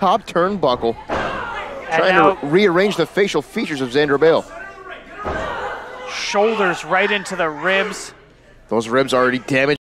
top turnbuckle, And trying now to rearrange the facial features of Xander Bale. shoulders right into the ribs. Those ribs already damaged.